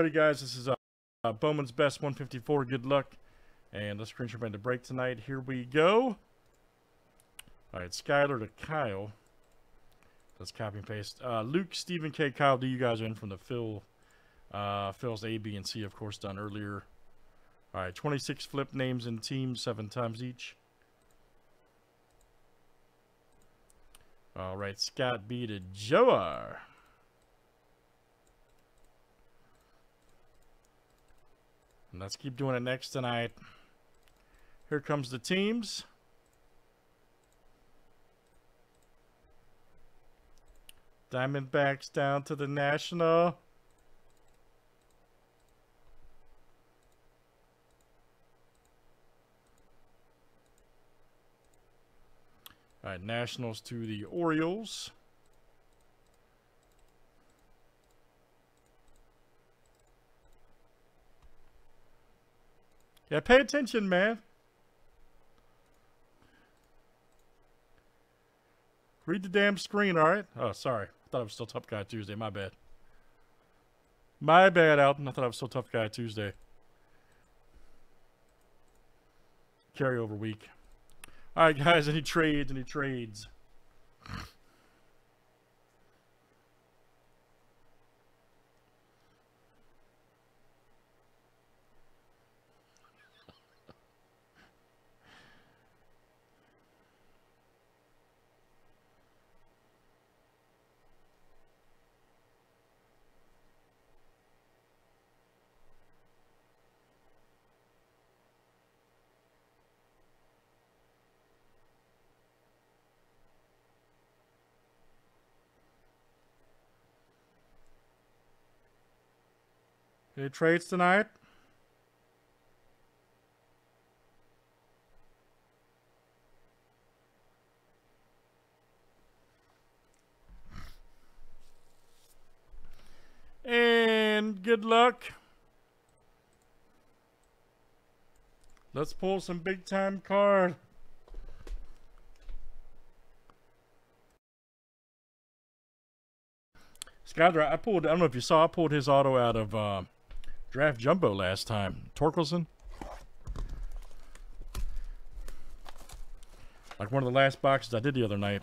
Alrighty, guys, this is uh, uh, Bowman's Best 154. Good luck. And let's screenshot by the break tonight. Here we go. All right, Skyler to Kyle. Let's copy and paste. Uh, Luke, Stephen K, Kyle D, you guys are in from the Phil. Uh, Phil's A, B, and C, of course, done earlier. All right, 26 flip names and teams, seven times each. All right, Scott B to Joar. And let's keep doing it next tonight. Here comes the teams. Diamondbacks down to the National. All right, Nationals to the Orioles. Yeah, pay attention, man. Read the damn screen, all right? Oh, sorry. I thought I was still Tough Guy Tuesday. My bad. My bad, Alden. I thought I was still Tough Guy Tuesday. Carryover week. All right, guys. Any trades? Any trades? Any trades tonight? And good luck. Let's pull some big time card. Skyler, I pulled, I don't know if you saw, I pulled his auto out of uh, Draft Jumbo last time. Torkelson? Like one of the last boxes I did the other night.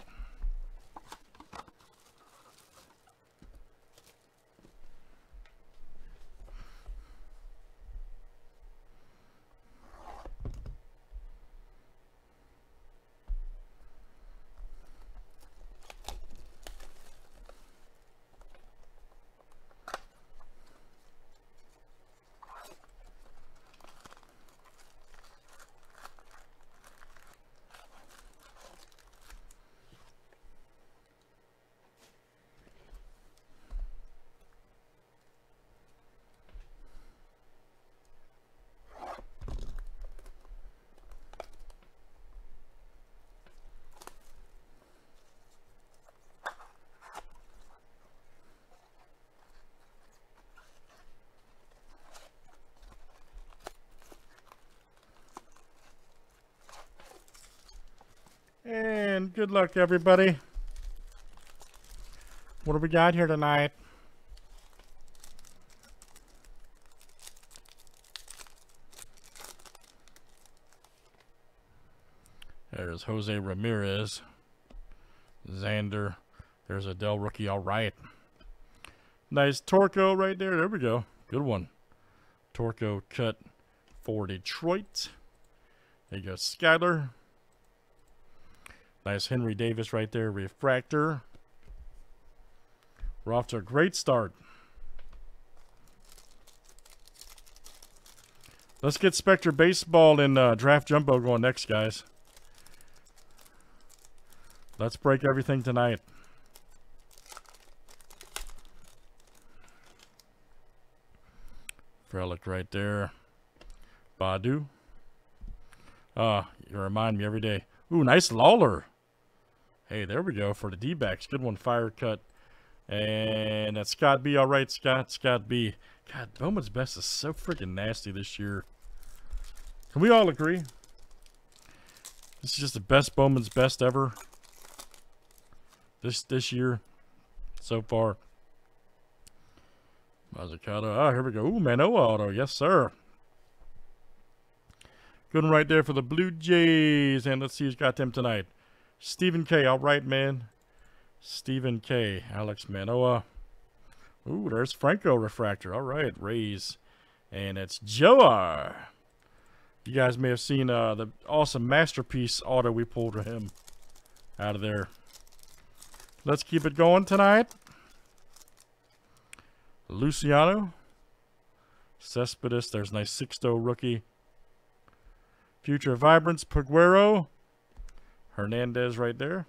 And good luck, everybody. What do we got here tonight? There's Jose Ramirez. Xander. There's a Dell rookie. All right. Nice Torco right there. There we go. Good one. Torco cut for Detroit. There you go, Skyler. Nice Henry Davis right there. Refractor. We're off to a great start. Let's get Spectre Baseball and uh, Draft Jumbo going next, guys. Let's break everything tonight. Frelick right there. Badu. Ah, uh, you remind me every day. Ooh, nice Lawlar. Hey, there we go for the D-backs. Good one, fire cut. And that's Scott B. All right, Scott. Scott B. God, Bowman's best is so freaking nasty this year. Can we all agree? This is just the best Bowman's best ever. This this year, so far. Mazzucato. Ah, here we go. Ooh, Manoah auto. Yes, sir. Good one right there for the Blue Jays. And let's see who's got them tonight. Stephen K. All right, man. Stephen K. Alex Manoah. Ooh, there's Franco Refractor. All right, Rays. And it's Joar. You guys may have seen uh, the awesome masterpiece auto we pulled for him out of there. Let's keep it going tonight. Luciano. Cespedes. There's nice Sixto rookie. Future Vibrance. Peguero. Hernandez right there.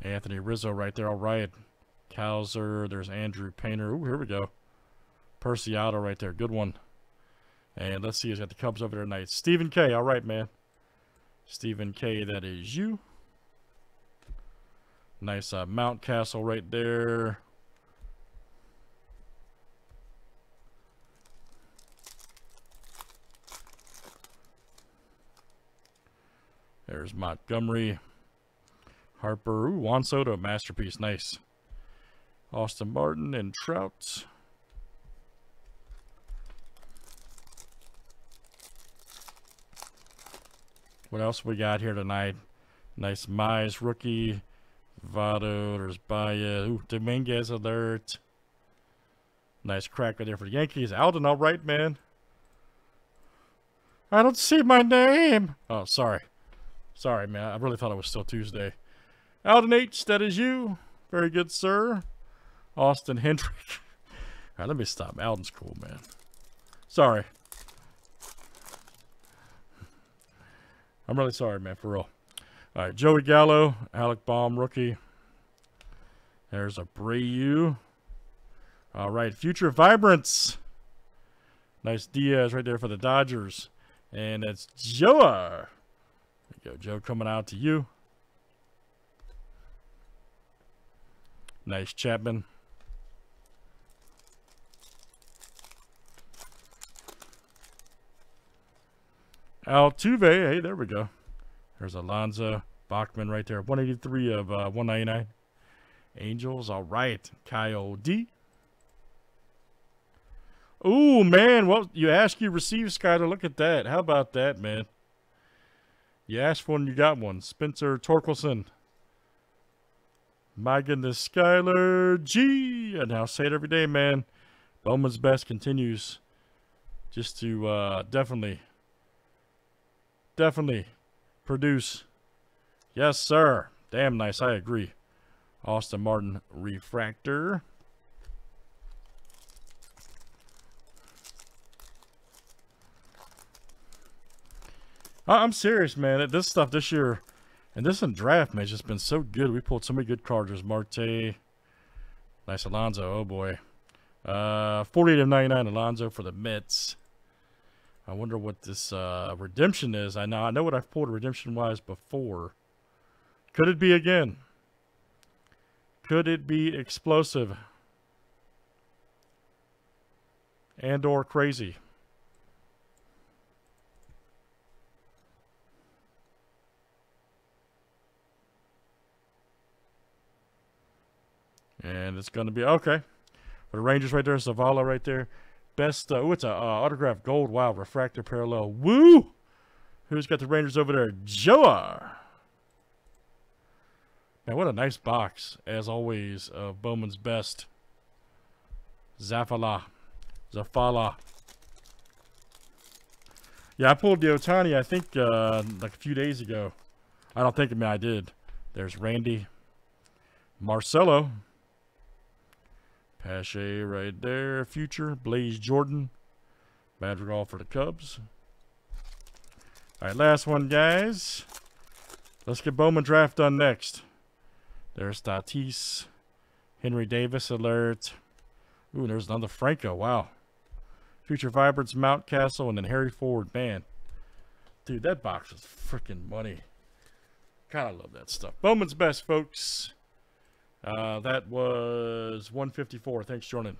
Anthony Rizzo right there. All right. Cowser. There's Andrew Painter. Ooh, here we go. Perciato right there. Good one. And let's see, he's got the Cubs over there tonight. Stephen K. All right, man. Stephen K. That is you. Nice uh, Mountcastle right there. There's Montgomery. Harper. Ooh, Juan Soto, masterpiece. Nice. Austin Martin and Trout. What else we got here tonight? Nice Mize rookie. Votto. There's Baya. Ooh, Dominguez alert. Nice cracker there for the Yankees. Alden, all right, man. I don't see my name. Oh, sorry. Sorry, man. I really thought it was still Tuesday. Alden H, that is you. Very good, sir. Austin Hendrick. All right, let me stop. Alden's cool, man. Sorry. I'm really sorry, man, for real. All right, Joey Gallo, Alec Bohm, rookie. There's a Brayu. All right, Future Vibrance. Nice Diaz right there for the Dodgers. And that's Joe. Joe, coming out to you. Nice Chapman. Altuve. Hey, there we go. There's Alonso Bachman right there. 183 of uh, 199. Angels. All right. Kyle D. Ooh, man. Well, you ask, you receive, Skyler. Look at that. How about that, man? You asked for one, you got one. Spencer Torkelson. My goodness, Skyler G. And I'll say it every day, man. Bowman's best continues just to uh, definitely, definitely produce. Yes, sir. Damn nice. I agree. Austin Martin refractor. I'm serious, man. This stuff this year and this in draft, man, has just been so good. We pulled so many good cards. There's Marte. Nice Alonso. Oh, boy. Uh, 48 of 99 Alonso for the Mets. I wonder what this uh, redemption is. I know I know what I've pulled redemption-wise before. Could it be again? Could it be explosive? And or crazy? And it's going to be okay. The Rangers right there, Zavala right there. Best, uh, oh, it's a uh, autographed gold. Wow, refractor parallel. Woo! Who's got the Rangers over there? Joa. Man, what a nice box, as always, of Bowman's best. Zavala. Zavala. Yeah, I pulled the Ohtani, I think, uh, like a few days ago. I don't think, I mean, I did. There's Randy. Marcelo. Pache right there. Future. Blaze Jordan. Madrigal for the Cubs. All right, last one, guys. Let's get Bowman draft done next. There's Tatis. Henry Davis alert. Ooh, there's another Franco. Wow. Future Vibrance, Mountcastle, and then Harry Ford. Man. Dude, that box was freaking money. Kind of love that stuff. Bowman's best, folks. Uh, that was 154. Thanks, Jordan.